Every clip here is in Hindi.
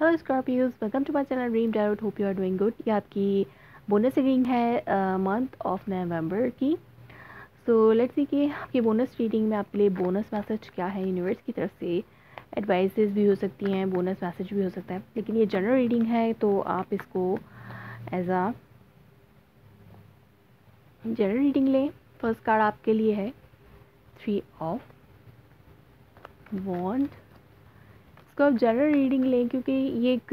Hello Scorpios welcome to my channel dream doubt hope you are doing good ये आपकी बोनस रीडिंग है मंथ ऑफ़ नवंबर की। सो लेट्स सी कि आपकी बोनस रीडिंग में आपके लिए बोनस मैसेज क्या है? यूनिवर्स की तरफ़ से एडवाइसेस भी हो सकती हैं बोनस मैसेज भी हो सकता है। लेकिन ये जनरल रीडिंग है तो आप इसको एज आ जनरल रीडिंग लें। फ़र्स्ट कार्ड आपके लिए है थ्री ऑफ़ वॉन्ट इसको आप जनरल रीडिंग लें क्योंकि ये एक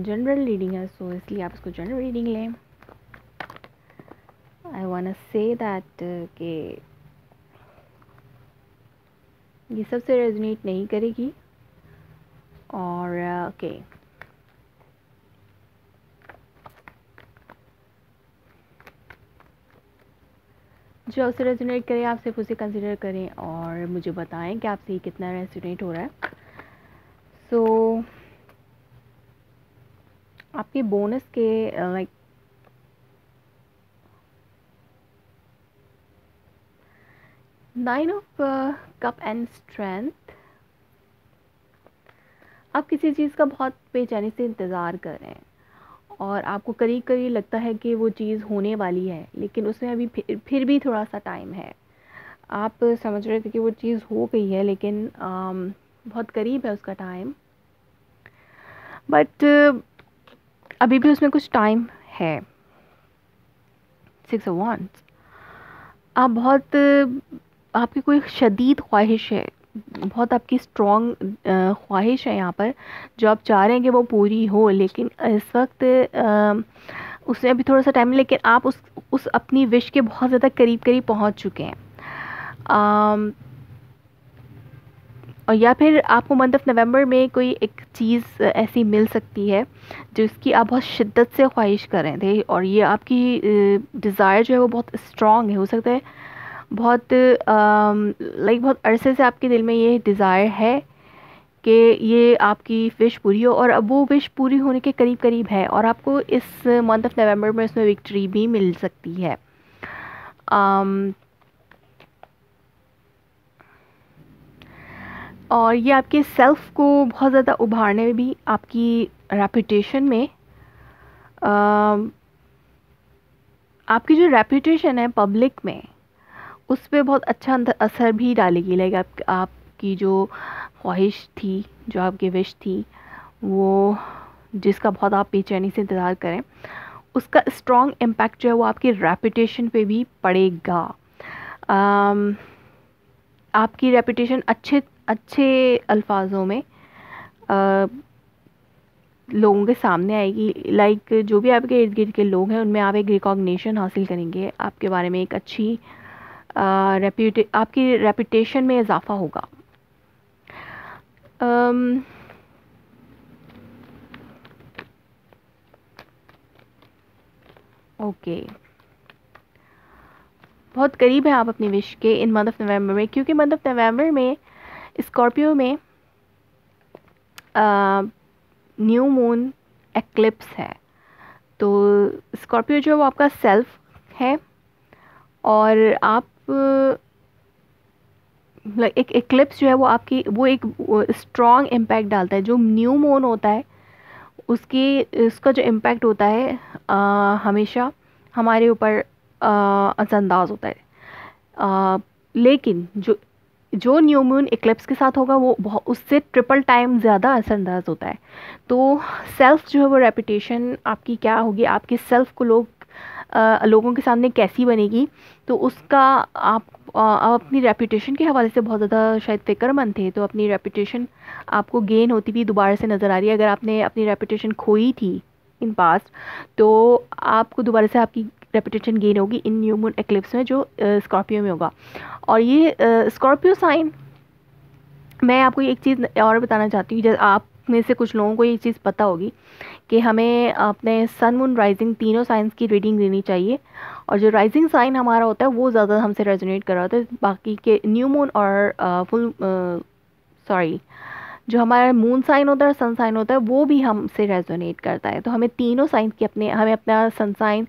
जनरल रीडिंग है सो इसलिए आप इसको जनरल रीडिंग लें आई वॉन्ट से दैट के ये सबसे रेजोनेट नहीं करेगी और ओके uh, okay. जो आपसे रेजोनेट करें आप सिर्फ़ उसे कंसिडर करें और मुझे बताएँ कि आपसे कितना रेजोनेट हो रहा है। सो so, आपके बोनस के like nine of cup and strength आप किसी चीज़ का बहुत बेचैनी से इंतज़ार कर रहे हैं। और आपको करीब करीब लगता है कि वो चीज़ होने वाली है लेकिन उसमें अभी फिर, फिर भी थोड़ा सा टाइम है। आप समझ रहे थे कि वो चीज़ हो गई है लेकिन आम, बहुत करीब है उसका टाइम बट अभी भी उसमें कुछ टाइम है। सिक्स वन आप बहुत आपकी कोई शदीद ख्वाहिश है बहुत आपकी स्ट्रॉन्ग ख्वाहिश है यहाँ पर। जो आप चाह रहे हैं कि वो पूरी हो लेकिन इस वक्त उसमें अभी थोड़ा सा टाइम लेकिन आप उस उस अपनी विश के बहुत ज़्यादा करीब करीब पहुँच चुके हैं। आम, और या फिर आपको मंथ ऑफ़ नवंबर में कोई एक चीज़ ऐसी मिल सकती है जिसकी आप बहुत शिद्दत से ख्वाहिश कर रहे थे और ये आपकी डिज़ायर जो है वो बहुत स्ट्रॉन्ग है हो सकता है बहुत लाइक बहुत अरसे से आपके दिल में ये डिज़ायर है कि ये आपकी विश पूरी हो और अब वो विश पूरी होने के करीब करीब है और आपको इस मंथ ऑफ़ नवंबर में उसमें विक्ट्री भी मिल सकती है। um, और ये आपके सेल्फ़ को बहुत ज़्यादा उभारने में भी आपकी रेपुटेशन में uh, आपकी जो रेपुटेशन है पब्लिक में उस पर बहुत अच्छा असर भी डालेगी। लाइक आप आपकी जो ख्वाहिश थी जो आपकी विश थी वो जिसका बहुत आप बेचैनी से इंतज़ार करें उसका स्ट्रॉन्ग इम्पैक्ट जो है वो आपकी रेपुटेशन पे भी पड़ेगा। आम, आपकी रेपुटेशन अच्छे अच्छे अल्फाजों में आ, लोगों के सामने आएगी। लाइक जो भी आपके इर्द गिर्द के लोग हैं उनमें आप एक रिकॉग्निशन हासिल करेंगे। आपके बारे में एक अच्छी रेप्यूटे आपकी रेपुटेशन में इजाफ़ा होगा। um, ओके um, बहुत करीब है आप अपनी विश के इन मंथ ऑफ़ नवंबर में क्योंकि मंथ ऑफ़ नवंबर में स्कॉर्पियो में न्यू मून एक्लिप्स है। तो स्कॉर्पियो जो वो आपका सेल्फ है और आप एक एक्लिप्स जो है वो आपकी वो एक स्ट्रॉन्ग इम्पैक्ट डालता है। जो न्यू मून होता है उसकी उसका जो इम्पैक्ट होता है आ, हमेशा हमारे ऊपर असरअंदाज होता है। आ, लेकिन जो जो न्यू मून इक्लिप्स के साथ होगा वो बहुत उससे ट्रिपल टाइम ज़्यादा असरअंदाज होता है। तो सेल्फ़ जो है वो रेपुटेशन आपकी क्या होगी? आपके सेल्फ़ को लोग लोगों के सामने कैसी बनेगी तो उसका आप आप अपनी रेपुटेशन के हवाले से बहुत ज़्यादा शायद फ़िक्रमंद थे तो अपनी रेपुटेशन आपको गेन होती भी दोबारा से नज़र आ रही है। अगर आपने अपनी रेपुटेशन खोई थी इन पास्ट तो आपको दोबारा से आपकी रेपुटेशन गेन होगी इन न्यू मून एक्लिप्स में, जो स्कॉर्पियो में होगा। और ये स्कॉर्पियो साइन मैं आपको एक चीज़ और बताना चाहती हूँ जब आप में से कुछ लोगों को ये चीज़ पता होगी कि हमें अपने सन मून राइजिंग तीनों साइंस की रीडिंग लेनी चाहिए। और जो राइजिंग साइन हमारा होता है, वो ज़्यादा हमसे रेजोनेट कर रहा होता है। बाकी के न्यू मून और फुल सॉरी जो हमारा मून साइन होता है और सन साइन होता है, वो भी हमसे रेजोनेट करता है। तो हमें तीनों साइंस की अपने, हमें अपना सन साइन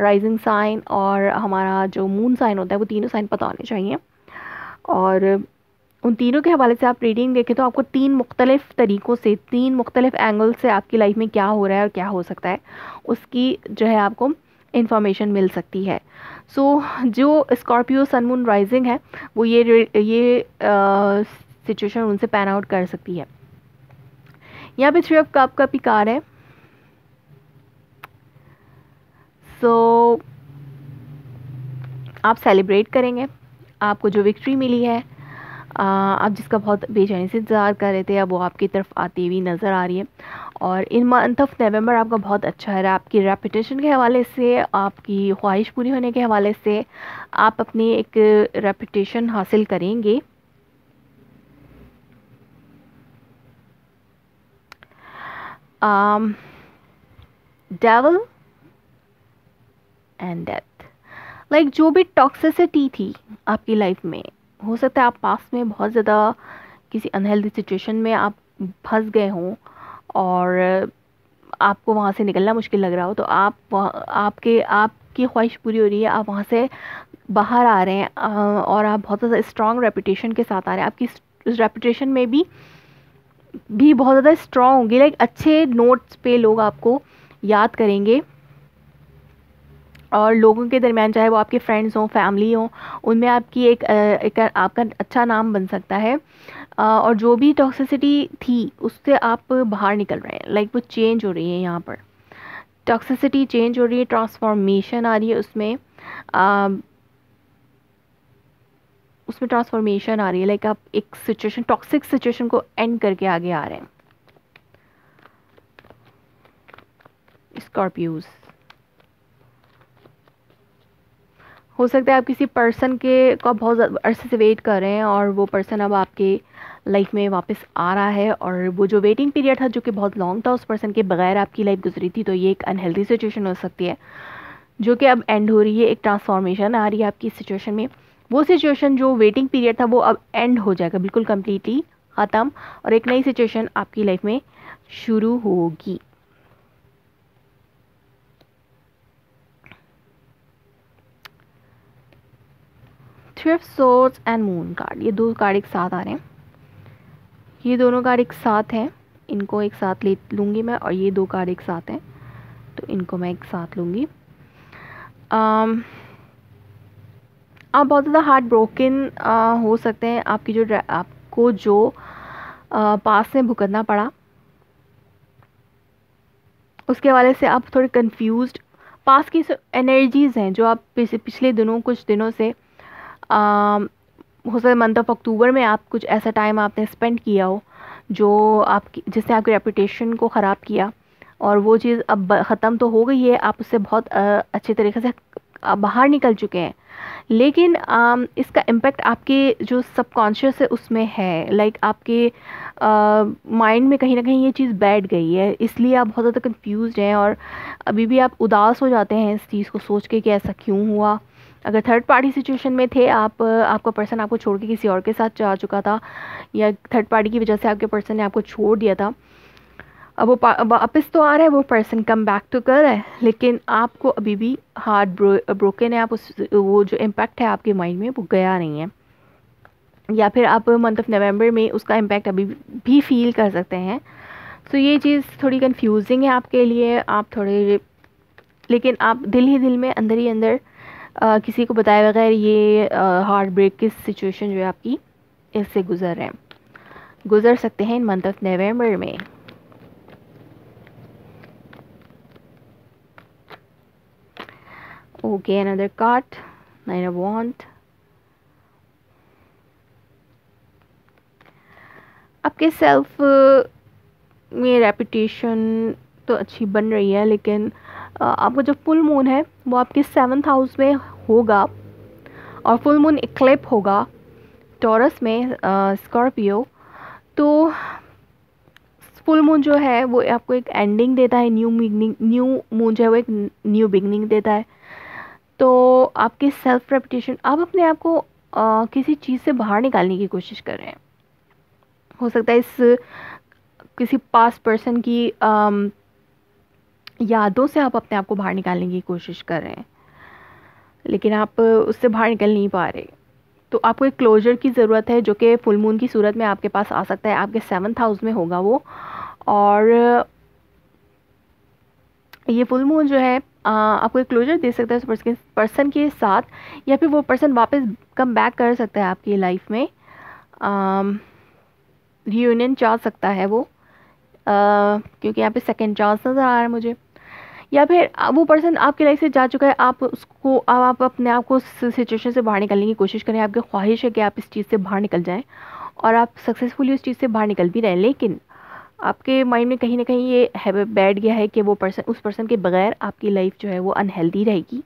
राइजिंग साइन और हमारा जो मून साइन होता है, वो तीनों साइन पता होने चाहिए। और उन तीनों के हवाले से आप रीडिंग देखें तो आपको तीन मुख्तलिफ़ तरीक़ों से तीन मुख्तलिफ़ एंगल से आपकी लाइफ में क्या हो रहा है और क्या हो सकता है उसकी जो है आपको इन्फॉर्मेशन मिल सकती है। सो so, जो स्कॉर्पियो सन मून राइजिंग है वो ये ये सिचुएशन उनसे पैन आउट कर सकती है। यहाँ पे थ्री ऑफ़ कप का भी कार है। सो so, आप सेलिब्रेट करेंगे आपको जो विक्ट्री मिली है आप जिसका बहुत बेचैनी से इंतज़ार कर रहे थे, अब वो आपकी तरफ़ आती हुई नज़र आ रही है। और इन मंथ ऑफ़ नवंबर आपका बहुत अच्छा है। आपकी रेपुटेशन के हवाले से, आपकी ख्वाहिश पूरी होने के हवाले से आप अपनी एक रेपुटेशन हासिल करेंगे। डेवल एंड डेथ लाइक जो भी टॉक्सिसिटी थी आपकी लाइफ में हो सकता है आप पास में बहुत ज़्यादा किसी अनहेल्दी सिचुएशन में आप फंस गए हों और आपको वहाँ से निकलना मुश्किल लग रहा हो तो आप आपके, आपकी ख्वाहिश पूरी हो रही है, आप वहाँ से बाहर आ रहे हैं और आप बहुत ज़्यादा स्ट्रॉन्ग रेपुटेशन के साथ आ रहे हैं। आपकी रेपुटेशन में भी भी बहुत ज़्यादा स्ट्रॉन्ग होंगे। लाइक अच्छे नोट्स पे लोग आपको याद करेंगे। और लोगों के दरमियान चाहे वो आपके फ्रेंड्स हों फैमिली हों उनमें आपकी एक, एक आपका अच्छा नाम बन सकता है। और जो भी टॉक्सिसिटी थी उससे आप बाहर निकल रहे हैं। लाइक वो चेंज हो रही है यहाँ पर। टॉक्सिसिटी चेंज हो रही है ट्रांसफॉर्मेशन आ रही है उसमें। आ, उसमें ट्रांसफॉर्मेशन आ रही है। लाइक आप एक सिचुएशन टॉक्सिक सिचुएशन को एंड करके आगे आ रहे हैं। स्कॉर्पियोज़ हो सकता है आप किसी पर्सन के को बहुत अरसे से वेट कर रहे हैं और वो पर्सन अब आपके लाइफ में वापस आ रहा है और वो जो वेटिंग पीरियड था जो कि बहुत लॉन्ग था उस पर्सन के बगैर आपकी लाइफ गुजरी थी तो ये एक अनहेल्दी सिचुएशन हो सकती है, जो कि अब एंड हो रही है, एक ट्रांसफॉर्मेशन आ रही है आपकी सिचुएशन में। वो सिचुएशन जो वेटिंग पीरियड था, वो अब एंड हो जाएगा, बिल्कुल कम्प्लीटली ख़त्म और एक नई सिचुएशन आपकी लाइफ में शुरू होगी। Thrift swords and moon card ये दो कार्ड एक साथ आ रहे हैं। ये दोनों कार्ड एक साथ हैं। इनको एक साथ ले लूँगी मैं और ये दो कार्ड एक साथ हैं। तो इनको मैं एक साथ लूँगी। Um, आप बहुत ज़्यादा हार्ट ब्रोकन हो सकते हैं। आपकी जो आपको जो पास में भुगतना पड़ा। उसके हवाले से आप थोड़े कंफ्यूज्ड पास की एनर्जीज़ हैं जो आप पिछले दिनों कुछ दिनों से हो सकता है मंथ ऑफ़ अक्टूबर में आप कुछ ऐसा टाइम आपने स्पेंड किया हो जो आपकी जिसने आपकी रेपुटेशन को ख़राब किया। और वो चीज़ अब ख़त्म तो हो गई है आप उससे बहुत अच्छे तरीके से बाहर निकल चुके हैं। लेकिन आ, इसका इम्पेक्ट आपके जो सबकॉन्शियस है उसमें है। लाइक आपके माइंड में कहीं ना कहीं ये चीज़ बैठ गई है। इसलिए आप बहुत ज़्यादा कंफ्यूज हैं और अभी भी आप उदास हो जाते हैं इस चीज़ को सोच के कि ऐसा क्यों हुआ। अगर थर्ड पार्टी सिचुएशन में थे, आप, आपका पर्सन आपको छोड़ के किसी और के साथ जा चुका था, या थर्ड पार्टी की वजह से आपके पर्सन ने आपको छोड़ दिया था, अब वो वापस तो आ रहा है, वो पर्सन कम बैक तो कर रहा है, लेकिन आपको अभी भी हार्ट ब्रो ब्रोकन है, आप उस, वो जो इम्पैक्ट है आपके माइंड में, वो गया नहीं है। या फिर आप मंथ ऑफ़ नवंबर में उसका इम्पैक्ट अभी भी फील कर सकते हैं। तो ये चीज़ थोड़ी कंफ्यूजिंग है आपके लिए, आप थोड़े, लेकिन आप दिल ही दिल में अंदर ही अंदर आ, किसी को बताए बगैर ये हार्ट ब्रेक की सिचुएशन जो है आपकी इससे गुज़र रहे हैं। गुज़र सकते हैं इन मंथ ऑफ़ नवंबर में। Okay another card nine of wand आपके सेल्फ में रेपुटेशन तो अच्छी बन रही है लेकिन आपका जो फुल मून है, वो आपके सेवन्थ हाउस में होगा और फुल मून इक्लिप होगा टॉरस में स्कॉर्पियो तो फुल मून जो है, वो आपको एक एंडिंग देता है न्यू बिगनिंग न्यू मून जो है, वो एक न्यू बिगनिंग देता है। तो आपकी सेल्फ रेपुटेशन आप अपने आप को किसी चीज़ से बाहर निकालने की कोशिश कर रहे हैं। हो सकता है इस किसी पास पर्सन की यादों से आप अपने आप को बाहर निकालने की कोशिश कर रहे हैं। लेकिन आप उससे बाहर निकल नहीं पा रहे। तो आपको एक क्लोजर की ज़रूरत है जो कि फुल मून की सूरत में आपके पास आ सकता है। आपके सेवन्थ हाउस में होगा वो। और ये फुल मून जो है आपको एक क्लोजर दे सकता है उस पर्सन के साथ या फिर वो पर्सन वापस कम बैक कर सकता है आपकी लाइफ में। रियूनियन चाह सकता है वो। आ, क्योंकि यहाँ पे सेकेंड चांस नज़र आ रहा है मुझे। या फिर वो पर्सन आपकी लाइफ से जा चुका है, आप उसको अब आप अपने आप को उस सिचुएशन से बाहर निकलने की कोशिश करें, आपकी ख्वाहिश है कि आप इस चीज़ से बाहर निकल जाएँ और आप सक्सेसफुली उस चीज़ से बाहर निकल भी रहे हैं। लेकिन आपके माइंड में कहीं ना कहीं ये है, बैठ गया है कि वो पर्सन उस पर्सन के बगैर आपकी लाइफ जो है वो अनहेल्दी रहेगी।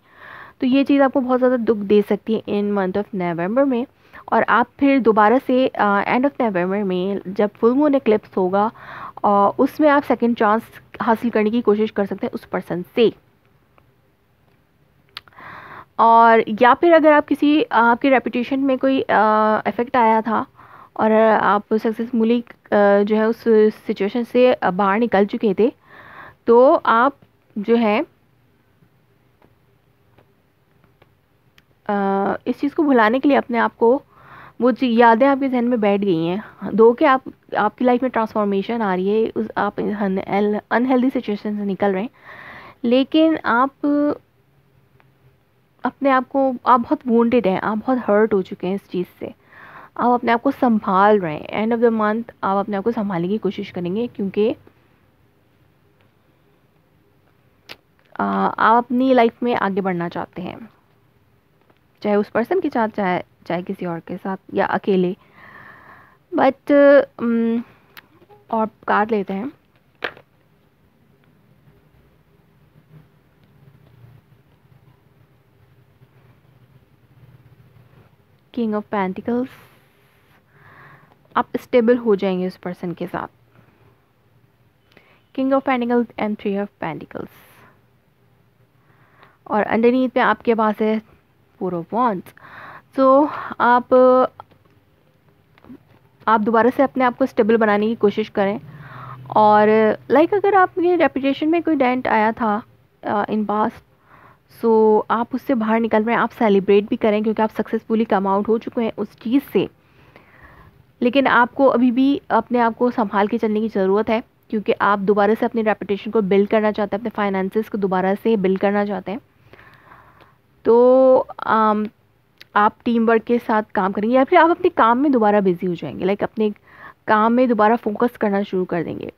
तो ये चीज़ आपको बहुत ज़्यादा दुख दे सकती है इन मंथ ऑफ़ नवंबर में। और आप फिर दोबारा से एंड ऑफ़ नवंबर में जब फुल मून एक्लिप्स होगा और उसमें आप सेकंड चांस हासिल करने की कोशिश कर सकते हैं उस पर्सन से। और या फिर अगर आप किसी आपके रेपुटेशन में कोई इफ़ेक्ट आया था और आप सक्सेसफुली जो है उस सिचुएशन से बाहर निकल चुके थे तो आप जो है इस चीज़ को भुलाने के लिए अपने आप को वो यादें आपके जहन में बैठ गई हैं। दो के आप, आपकी लाइफ में ट्रांसफॉर्मेशन आ रही है, उस, आप अनहेल्दी सिचुएशन से निकल रहे हैं। लेकिन आप अपने आप को, आप बहुत वोंडेड हैं, आप बहुत हर्ट हो चुके हैं इस चीज़ से। आप अपने आप को संभाल रहे हैं। एंड ऑफ़ द मंथ आप अपने आप को संभालने की कोशिश करेंगे क्योंकि आप अपनी लाइफ में आगे बढ़ना चाहते हैं। चाहे उस पर्सन के साथ, चाहे चाहे किसी और के साथ या अकेले। बट um, और काट लेते हैं। किंग ऑफ़ पेंटिकल्स आप स्टेबल हो जाएँगे उस पर्सन के साथ। King of pentacles and three of pentacles और अंडरनीथ में आपके पास है फोर ऑफ़ वॉन्ट्स सो आप आप दोबारा से अपने आप को स्टेबल बनाने की कोशिश करें। और लाइक like, अगर आपके रेपुटेशन में कोई डेंट आया था इन पास्ट सो आप उससे बाहर निकल रहे हैं आप सेलिब्रेट भी करें क्योंकि आप सक्सेसफुली कम आउट हो चुके हैं उस चीज़ से। लेकिन आपको अभी भी अपने आप को संभाल के चलने की ज़रूरत है क्योंकि आप दोबारा से अपनी रेपुटेशन को बिल्ड करना चाहते हैं अपने फाइनेंसिस को दोबारा से बिल्ड करना चाहते हैं। तो आम, आप टीम वर्क के साथ काम करेंगे या फिर आप अपने काम में दोबारा बिज़ी हो जाएँगे लाइक अपने काम में दोबारा फोकस करना शुरू कर देंगे।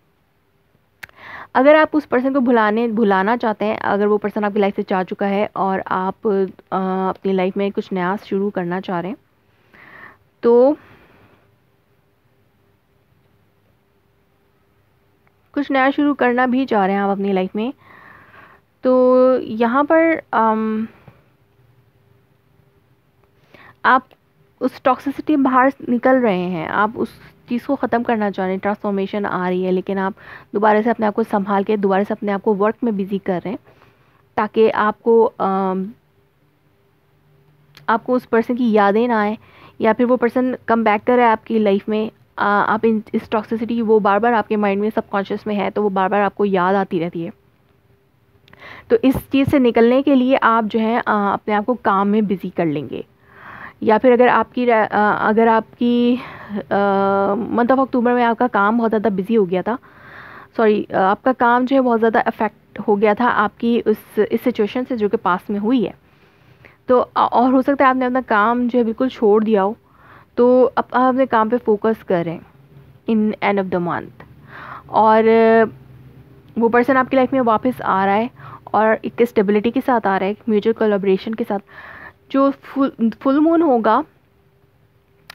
अगर आप उस पर्सन को भुलाने भुलाना चाहते हैं अगर वो पर्सन आपकी लाइफ से जा चुका है और आप आ, अपनी लाइफ में कुछ नया शुरू करना चाह रहे हैं तो कुछ नया शुरू करना भी चाह रहे हैं आप अपनी लाइफ में तो यहाँ पर आम, आप उस टॉक्सिसिटी बाहर निकल रहे हैं आप उस चीज़ को ख़त्म करना चाह रहे हैं ट्रांसफॉर्मेशन आ रही है लेकिन आप दोबारा से अपने आप को संभाल के दोबारा से अपने आप को वर्क में बिज़ी कर रहे हैं ताकि आपको आपको उस पर्सन की यादें ना आए या फिर वो पर्सन कम बैक करे आपकी लाइफ में आ, आप इन इस टॉक्सिसिटी वो बार बार आपके माइंड में सबकॉन्शियस में है तो वो बार बार आपको याद आती रहती है। तो इस चीज़ से निकलने के लिए आप जो है अपने आप को काम में बिज़ी कर लेंगे। या फिर अगर आपकी अगर आपकी मंथ ऑफ़ अक्टूबर में आपका काम बहुत ज़्यादा बिज़ी हो गया था सॉरी आपका काम जो है बहुत ज़्यादा अफेक्ट हो गया था आपकी उस, इस सिचुएशन से जो कि पास में हुई है। तो और हो सकता है आपने अपना काम जो है बिल्कुल छोड़ दिया हो तो अब आप अपने काम पे फोकस करें in end of the month और, वो पर्सन आपकी लाइफ में वापस आ रहा है और एक स्टेबिलिटी के साथ आ रहा है म्यूचुअल कोलाब्रेशन के साथ। जो फुल फुल मून होगा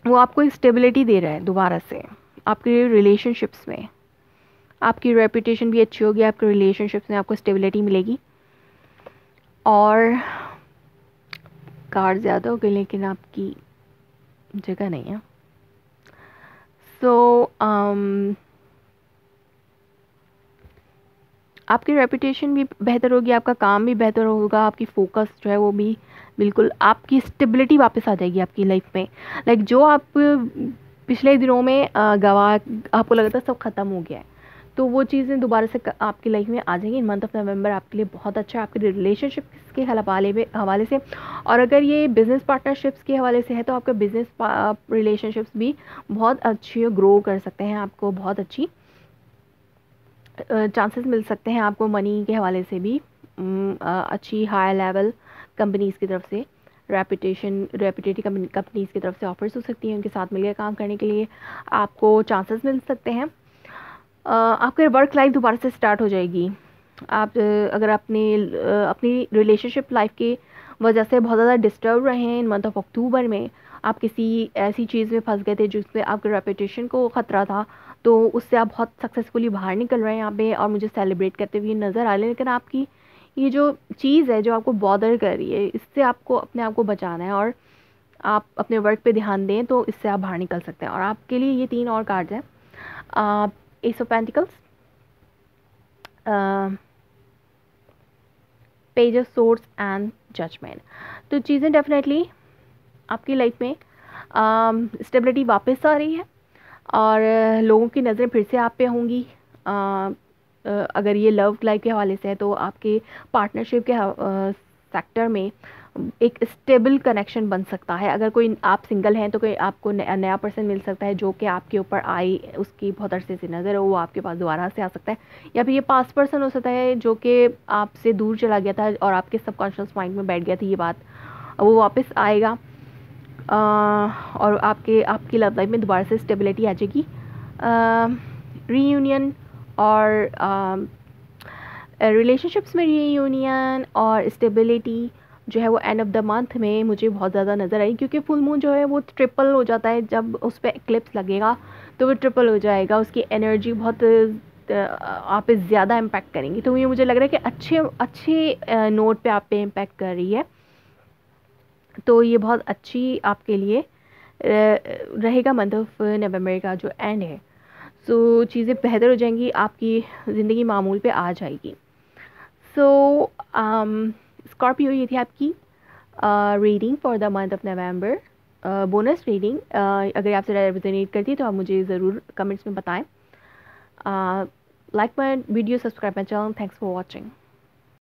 वो आपको स्टेबिलिटी दे रहा है दोबारा से आपके रिलेशनशिप्स में। आपकी रेपुटेशन भी अच्छी होगी आपके रिलेशनशिप्स में आपको स्टेबिलिटी मिलेगी। और कार ज़्यादा हो गई लेकिन आपकी जगह नहीं है। सो so, um, आपकी रेपुटेशन भी बेहतर होगी, आपका काम भी बेहतर होगा, आपकी फोकस जो है वो भी बिल्कुल आपकी स्टेबिलिटी वापस आ जाएगी आपकी लाइफ में। लाइक जो आप पिछले दिनों में गवा, आपको लगा था सब ख़त्म हो गया है तो वो चीज़ें दोबारा से आपकी लाइफ में आ जाएँगी। इन मंथ ऑफ़ नवंबर आपके लिए बहुत अच्छा है, आपके रिलेशनशिप के हवाले में हवाले से। और अगर ये बिज़नेस पार्टनरशिप्स के हवाले से है तो आपका बिज़नेस रिलेशनशिप्स भी बहुत अच्छी ग्रो कर सकते हैं, आपको बहुत अच्छी चांसेस मिल सकते हैं आपको मनी के हवाले से भी अच्छी हाई लेवल कंपनीज़ की तरफ़ से रेपुटेशन रेपुटेटिव कंपनीज़ की तरफ़ से ऑफर्स हो सकती हैं उनके साथ मिलकर काम करने के लिए, आपको चांसेस मिल सकते हैं। आपके वर्क लाइफ दोबारा से स्टार्ट हो जाएगी। आप, अगर अपने अपनी रिलेशनशिप लाइफ की वजह से बहुत ज़्यादा डिस्टर्ब रहे हैं इन मंथ ऑफ़ अक्टूबर में, आप किसी ऐसी चीज़ में फंस गए थे जिसमें आपके रेपुटेशन को ख़तरा था तो उससे आप बहुत सक्सेसफुली बाहर निकल रहे हैं यहाँ पे और मुझे सेलिब्रेट करते हुए नज़र आ रहे हैं। लेकिन आपकी ये जो चीज़ है, जो आपको बॉदर कर रही है, इससे आपको, अपने आप को बचाना है और आप अपने वर्क पे ध्यान दें तो इससे आप बाहर निकल सकते हैं। और आपके लिए ये तीन और कार्ड्स हैं। Ace of pentacles page of swords and judgement तो चीज़ें डेफिनेटली आपकी लाइफ में स्टेबिलिटी वापस आ रही है। और लोगों की नज़रें फिर से आप पे होंगी। अगर ये लव लाइफ के हवाले से है तो आपके पार्टनरशिप के सेक्टर में एक स्टेबल कनेक्शन बन सकता है। अगर कोई आप सिंगल हैं तो कोई आपको नया पर्सन मिल सकता है, जो कि आपके ऊपर आई उसकी बहुत अरसे से नज़र है, वो आपके पास दोबारा से आ सकता है। या फिर ये पास पर्सन हो सकता है, जो कि आपसे दूर चला गया था और आपके सबकॉन्शियस माइंड में बैठ गया था, ये बात, वो वापस आएगा। और आपके, आपकी लव लाइफ में दोबारा से स्टेबिलिटी आ जाएगी। रीयूनियन और रिलेशनशिप्स में रीयूनियन और स्टेबिलिटी जो है वो एंड ऑफ़ द मंथ में मुझे बहुत ज़्यादा नज़र आई क्योंकि फुल मून जो है वो ट्रिपल हो जाता है। जब उस पर एक्लिप्स लगेगा तो वो ट्रिपल हो जाएगा। उसकी एनर्जी बहुत आप पे ज़्यादा इम्पैक्ट करेंगी। तो ये मुझे लग रहा है कि अच्छे अच्छे नोट पे आप पे इम्पैक्ट कर रही है। तो ये बहुत अच्छी आपके लिए रहेगा मंथ ऑफ़ नवंबर का जो एंड है। सो so, चीज़ें बेहतर हो जाएँगी आपकी ज़िंदगी मामूल पे आ जाएगी। सो स्कॉर्पियो ये थी आपकी reading for the month of November bonus reading अगर आपसे रेजोनेट करती है तो आप मुझे ज़रूर कमेंट्स में बताएँ। Like my video subscribe my channel thanks for watching